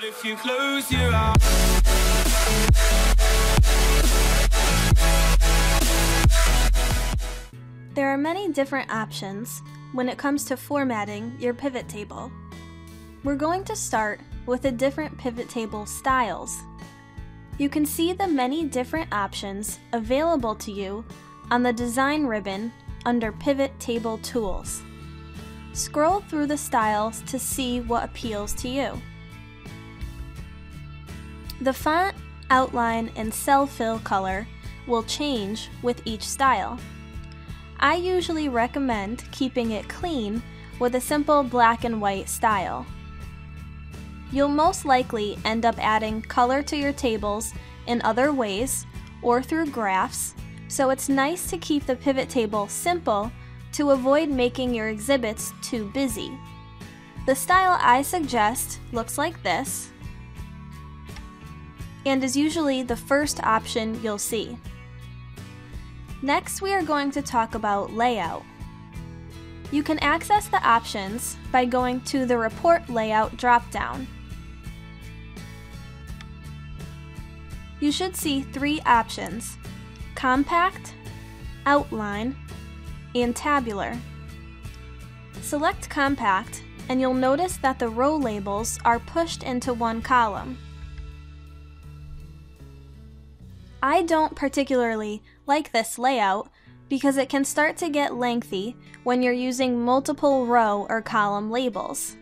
But if you close your eyes There are many different options when it comes to formatting your pivot table. We're going to start with the different pivot table styles. You can see the many different options available to you on the Design ribbon under Pivot Table Tools. Scroll through the styles to see what appeals to you. The font, outline, and cell fill color will change with each style. I usually recommend keeping it clean with a simple black and white style. You'll most likely end up adding color to your tables in other ways or through graphs, so it's nice to keep the pivot table simple to avoid making your exhibits too busy. The style I suggest looks like this and is usually the first option you'll see. Next, we are going to talk about layout. You can access the options by going to the Report Layout dropdown. You should see three options, Compact, Outline, and Tabular. Select Compact and you'll notice that the row labels are pushed into one column. I don't particularly like this layout because it can start to get lengthy when you're using multiple row or column labels.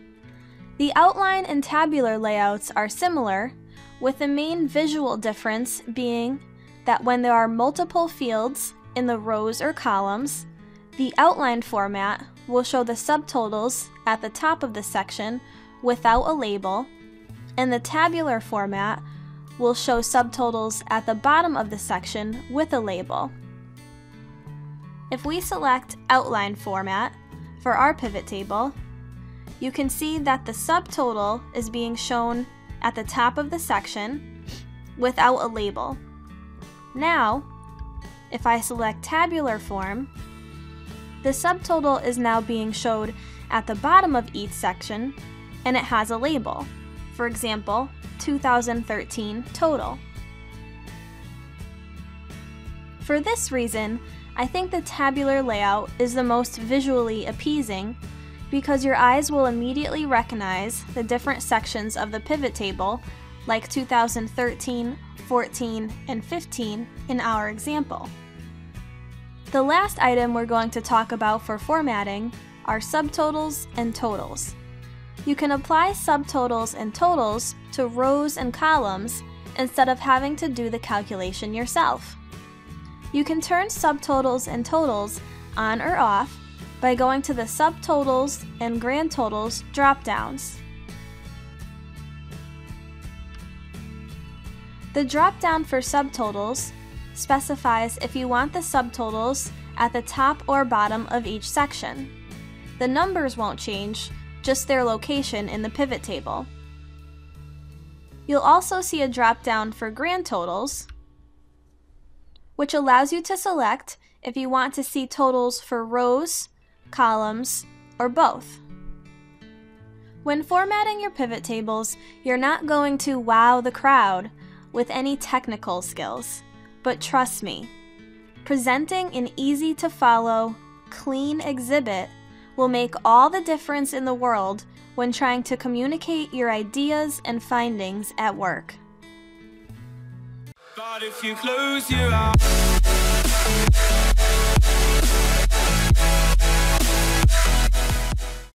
The outline and tabular layouts are similar, with the main visual difference being that when there are multiple fields in the rows or columns, the outline format will show the subtotals at the top of the section without a label, and the tabular format will show subtotals at the bottom of the section with a label. If we select Outline Format for our pivot table, you can see that the subtotal is being shown at the top of the section without a label. Now, if I select Tabular Form, the subtotal is now being showed at the bottom of each section and it has a label. For example, 2013 total. For this reason, I think the tabular layout is the most visually appeasing because your eyes will immediately recognize the different sections of the pivot table, like 2013, 14, and 15 in our example. The last item we're going to talk about for formatting are subtotals and totals. You can apply subtotals and totals to rows and columns instead of having to do the calculation yourself. You can turn subtotals and totals on or off by going to the subtotals and grand totals drop-downs. The drop-down for subtotals specifies if you want the subtotals at the top or bottom of each section. The numbers won't change, just their location in the pivot table. You'll also see a drop-down for grand totals, which allows you to select if you want to see totals for rows, columns, or both. When formatting your pivot tables, you're not going to wow the crowd with any technical skills, but trust me, presenting an easy to follow, clean exhibit will make all the difference in the world when trying to communicate your ideas and findings at work. But if you close your eyes